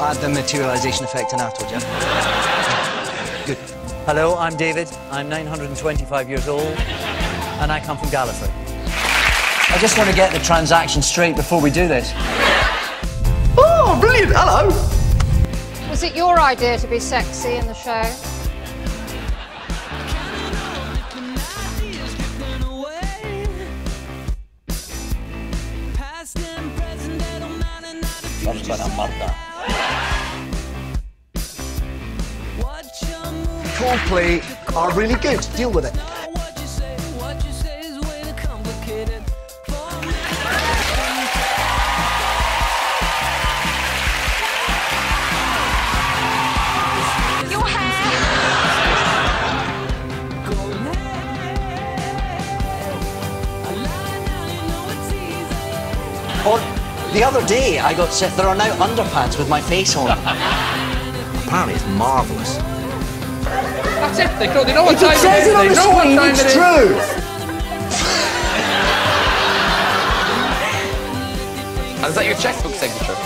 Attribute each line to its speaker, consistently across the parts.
Speaker 1: Add the materialisation effect and I told you. Good.
Speaker 2: Hello, I'm David. I'm 925 years old, and I come from Gallifrey. I just want to get the transaction straight before we do this.
Speaker 3: Oh, brilliant. Hello.
Speaker 4: Was it your idea to be sexy in the show?
Speaker 2: That's been a murder.
Speaker 3: Coldplay are really good. Deal with it.
Speaker 2: Or the other day, I got set. There are now underpants with my face on.
Speaker 3: Apparently, it's marvellous.
Speaker 5: That's it. They know, they know what
Speaker 3: If
Speaker 5: time
Speaker 3: it says
Speaker 5: it
Speaker 3: it on
Speaker 5: is.
Speaker 3: the
Speaker 5: They know what time
Speaker 3: it's
Speaker 5: it is.
Speaker 3: true.
Speaker 5: And is that your checkbook signature?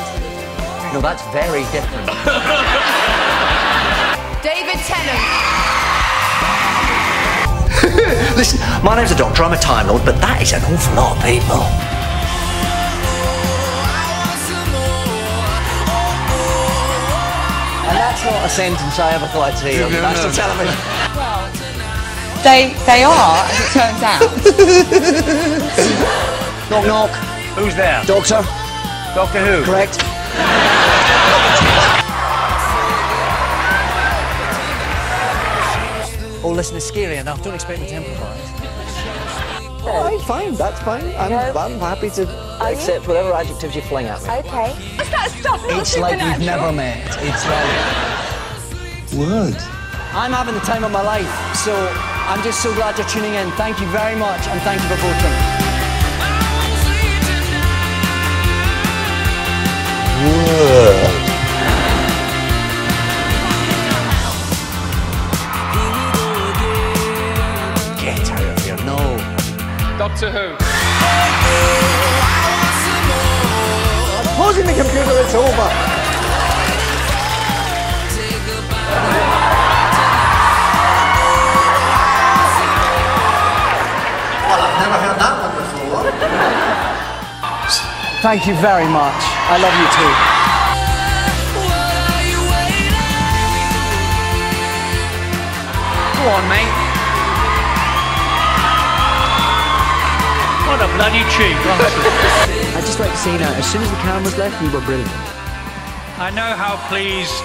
Speaker 2: No, that's very different.
Speaker 6: David Tennant.
Speaker 3: Listen, my name's a doctor. I'm a Time Lord, but that is an awful lot of people.
Speaker 2: That's not a sentence I ever thought I'd say on national television.
Speaker 6: They they are, as it turns out.
Speaker 3: Knock, knock.
Speaker 2: Who's there?
Speaker 3: Doctor,
Speaker 2: Doctor Who?
Speaker 3: correct.
Speaker 2: Oh, listen, it's scary enough. Don't expect me to improvise.
Speaker 3: Oh, All right, fine. That's fine. I'm, I'm happy to accept whatever adjectives you fling at me.
Speaker 6: Okay.
Speaker 1: It's like we've never met. It's like.
Speaker 3: Word.
Speaker 2: I'm having the time of my life, so I'm just so glad you're tuning in. Thank you very much, and thank you for voting. Get out of here, no.
Speaker 5: Doctor Who.
Speaker 3: Pausing the computer, it's over.
Speaker 2: Thank you very much. I love you too.
Speaker 5: Go on, mate. What a bloody cheek, honestly.
Speaker 1: I'd just like to say now, as soon as the cameras left, you were brilliant.
Speaker 7: I know how pleased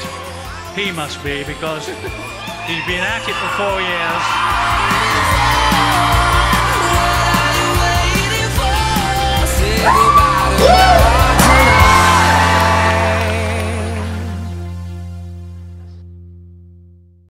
Speaker 7: he must be because he's been at it for four years